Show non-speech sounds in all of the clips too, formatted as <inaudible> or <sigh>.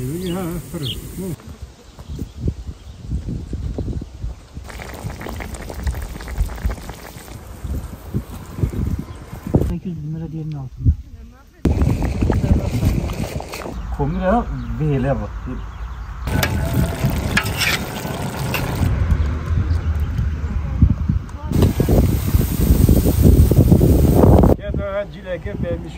İyi ha, fırın. Bu. 800 bin lira diğerinin altında. Komira böyle bak. Ya da cileke vermiş.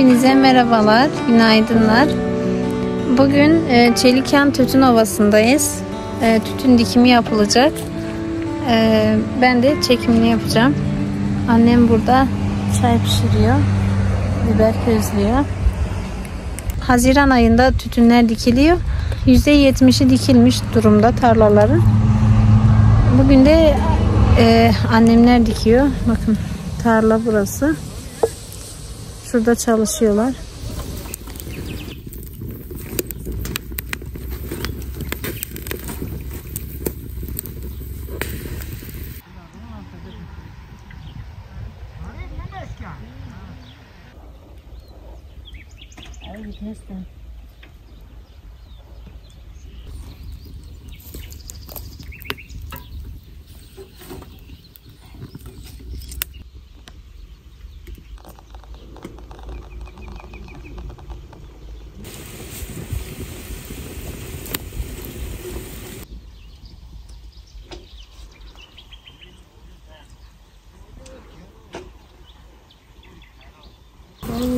Hepinize merhabalar, günaydınlar. Bugün e, Çeliken Tütün Ovası'ndayız. E, tütün dikimi yapılacak. E, ben de çekimini yapacağım. Annem burada çay pişiriyor, biber közlüyor. Haziran ayında tütünler dikiliyor. %70'i dikilmiş durumda tarlaların. Bugün de annemler dikiyor. Bakın tarla burası. Şurada çalışıyorlar.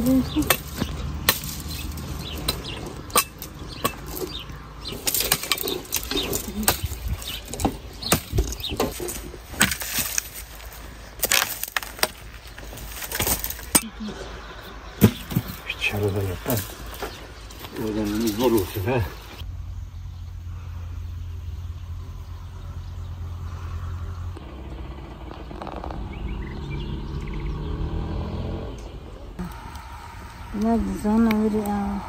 Çarıdan yapan. Oradan zor olsun ha. Ne güzel olur ya.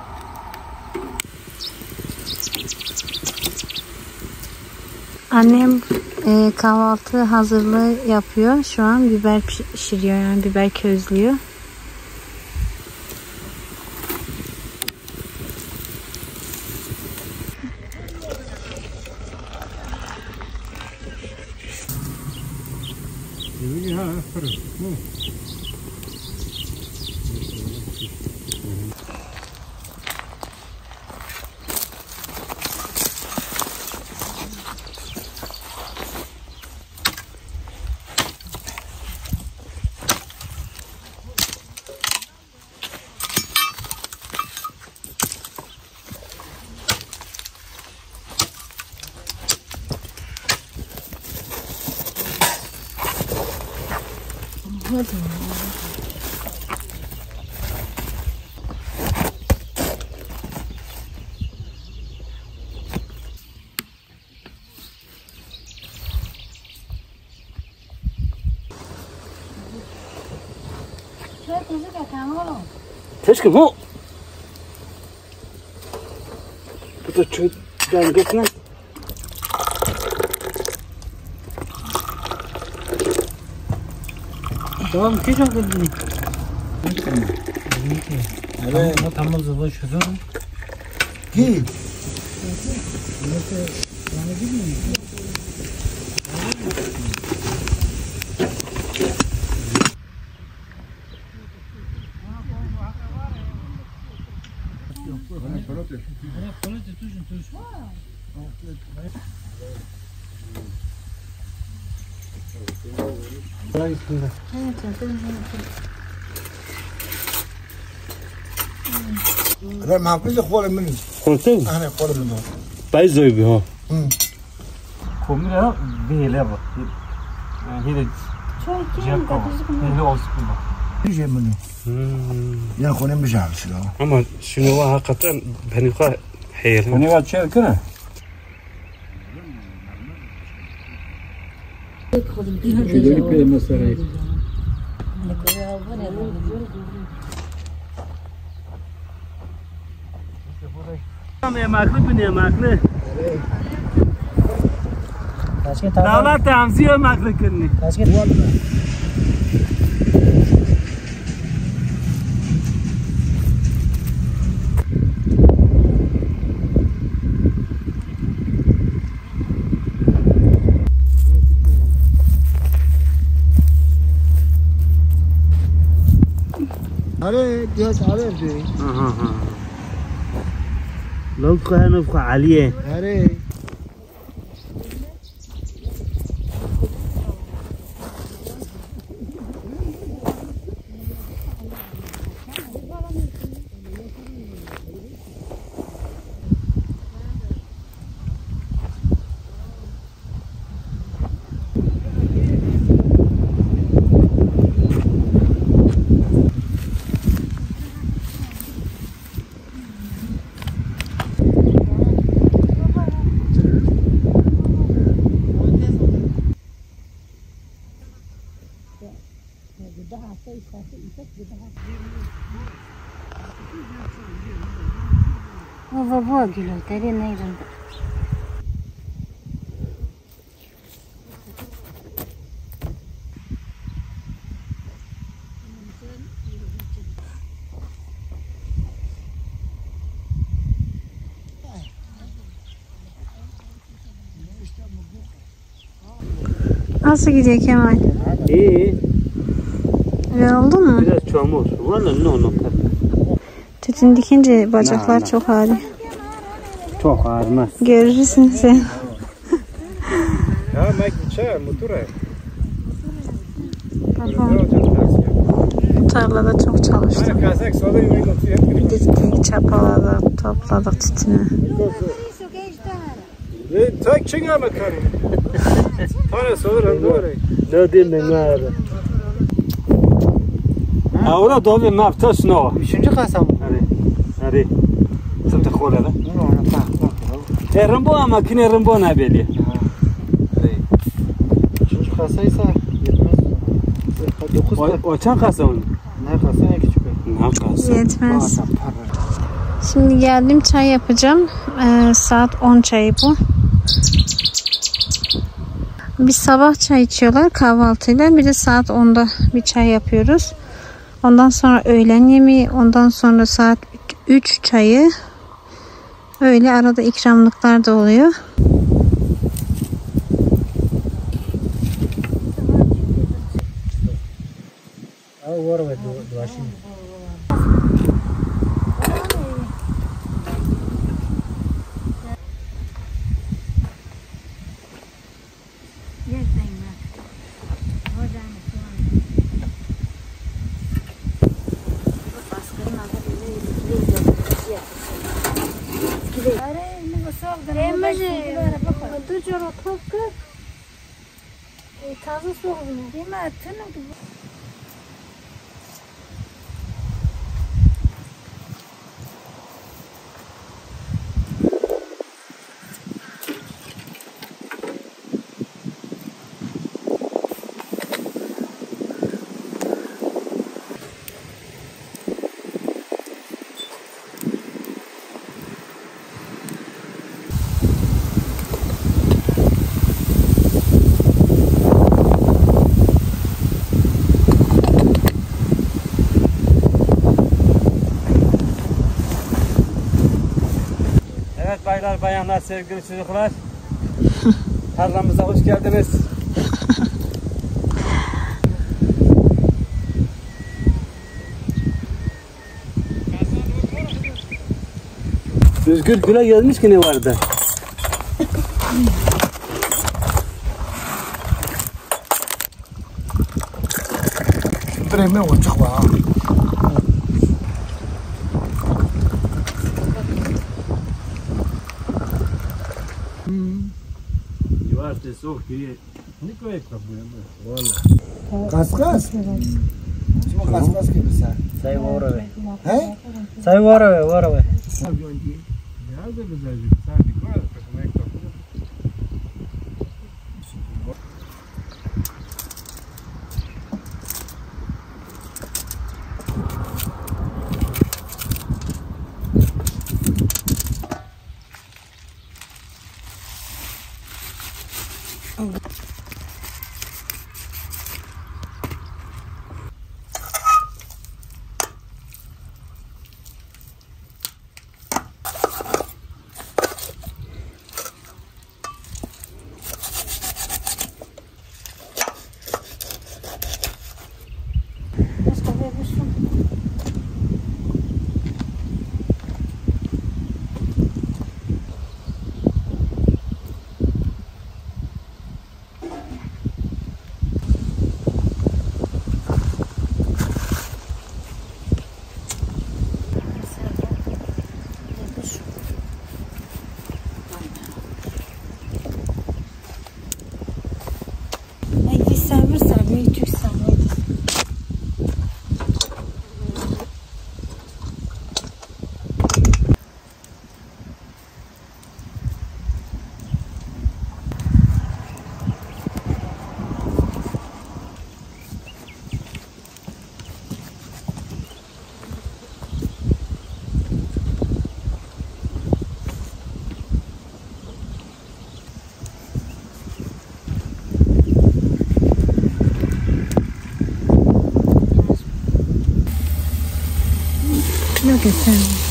Annem e, kahvaltı hazırlığı yapıyor. Şu an biber pişiriyor yani biber közlüyor. Tezke mu. Tutu çöğüt can götüne. Tamam şey kişi kadını. Evet. Tamam zaman çözüyorum. Git. Yani bilmiyorum. ما كل اخوان مني Konsen انا اخوان منه bay zoybi ha. Hı. Komira vele bu. Hele cekko. Hele olsun bu. يجي منه يا اخوان مش عارف شنو یا خونم بجعل سلا اما شنو قطعا بهنيقا حيل بهنيقا تشير كره دولت تمزیه مکره کنی ديت عليه بيه أها أها. لو كان عليه عليه Gıda hasta isterse isek gıda hasta. Baba bu gülü deri neyle? Nasıl gidiyor Kemal? İyi. Yoruldun mu? Biraz çamur. Valla no no. Tütün dikince bacaklar Na, na. çok ağrıyor. Çok ağrımaz. Görürsün sen. Ja, mek çay motora. Babam tarlada çok çalıştı. Ana kasek soda yemeği notu Diktik, çapaladık, topladık tütünü. Ne tak çinga makarı. Tane soda doğru. Ne diyeyim ben ağrı. Mı? Hadi. Hadi. Sen de kola da. Bunu onu tak. E rambo ama kine rambo na beli. Üçüncü kasaysa yetmez. Dokuz O, o çan kasa onu. Ne kasa ne küçük. Ne kasa? Yetmez. Şimdi geldim çay yapacağım. Ee, saat 10 çayı bu. Bir sabah çay içiyorlar kahvaltıyla. Bir de saat 10'da bir çay yapıyoruz. Ondan sonra öğlen yemeği. Ondan sonra saat 3 çayı. Öyle arada ikramlıklar da oluyor. Aa var ve 你们真的都。Bayanlar sevgili çocuklar. <laughs> Tarlamıza hoş geldiniz. <laughs> Özgür güle gelmiş ki ne vardı? Mi olacak var? sorrir. Nico e problema. Olha. Cascas? Cima cascas que você. Sai ora, velho. Hein? Sai ora, velho, ora, velho. Sabe onde é? Já deve ser, sabe? Ne güzel. Servis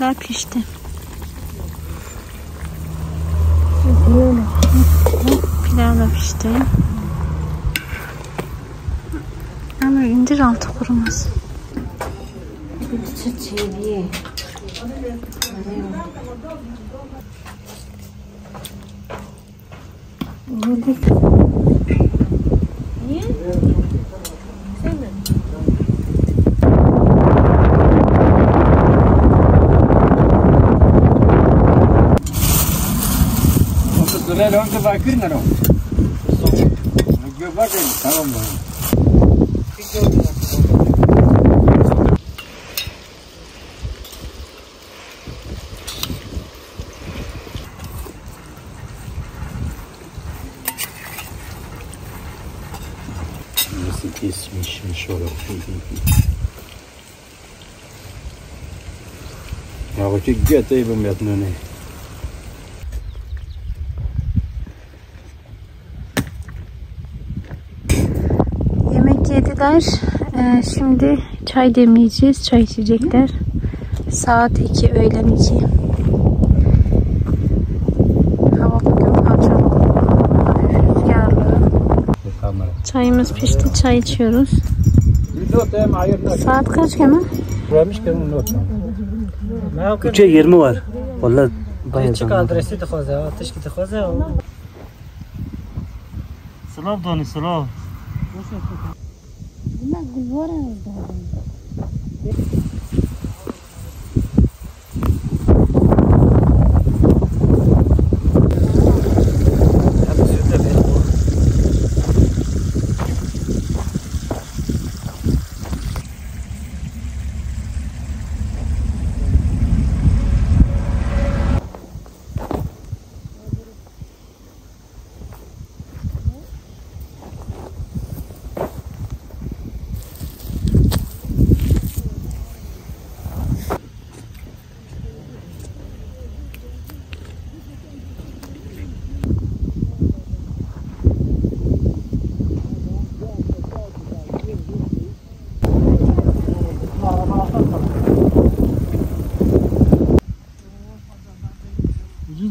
Yemekler pişti. Pilav da pişti. Ama indir altı kurumaz. Böyle önce bakır ne o? Bakın tamam mı? Nasıl kesmişmiş orada. Ya bakın götü bu metnuni. Çocuklar e, şimdi çay demleyeceğiz. Çay içecekler. Saat 2 öğlen 2. Hava bugün parçalı. Rüzgarlı. Çayımız pişti. Çay içiyoruz. Saat kaç Kemal? Üçe 20 var. Vallahi bayağı zaman. adresi dixwaze, ateş ki dixwaze.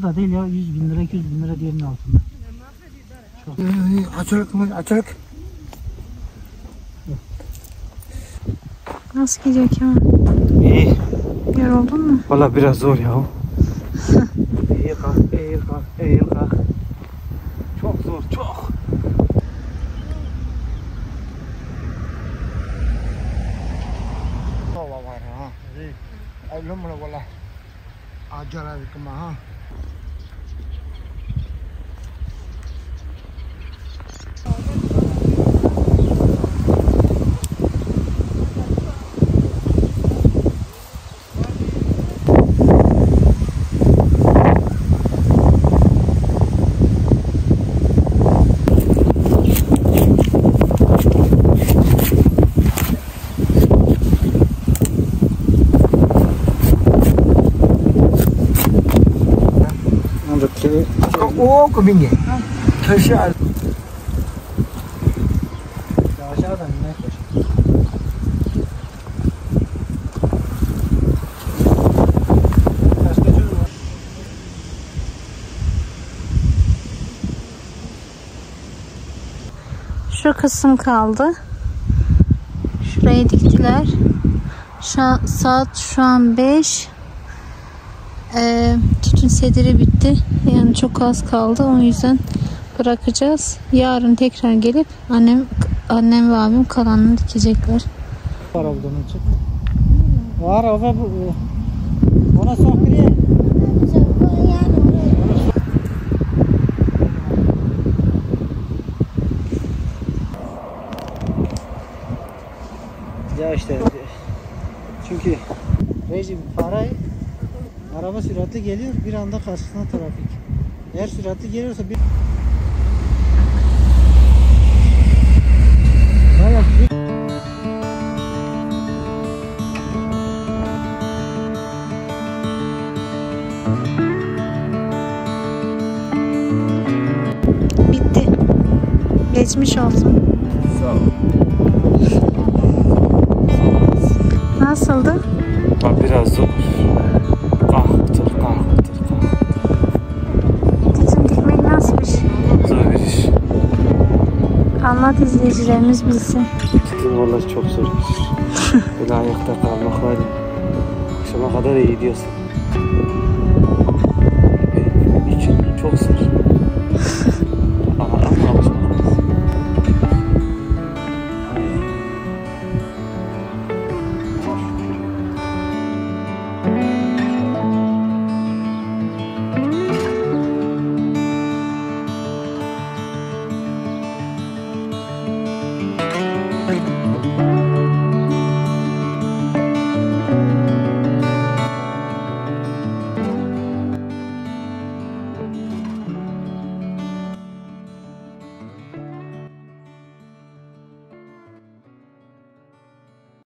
Da değil ya 100 bin lira 200 bin lira diğerinin altında. Açılık mı? Açılık. Nasıl gidiyor Kemal? İyi. Yoruldun mu? Valla biraz zor ya. <laughs> eğil kalk, eğil kalk, eğil kalk. Çok zor, çok. Hava var ha. Ay lumra wala. Ajara kama ha. Ko binge. Taşı al. Aşağıdan ne. Şu kısım kaldı. Şurayı diktiler. Şu an- saat şu an 5. Ee, tütün sediri bitti. Yani çok az kaldı. O yüzden bırakacağız. Yarın tekrar gelip annem annem ve abim kalanını dikecekler. Var olduğunu çık. Var ova bu. Ona sok süratli geliyor bir anda karşısına trafik. Eğer süratli geliyorsa bir Bayağı bir Bitti. Geçmiş olsun. Sağ ol. Nasıldı? Biraz zor. Anlat izleyicilerimiz bilsin. Tutum vallahi çok zor. <laughs> Böyle ayakta kalmak var. Akşama kadar iyi diyorsun.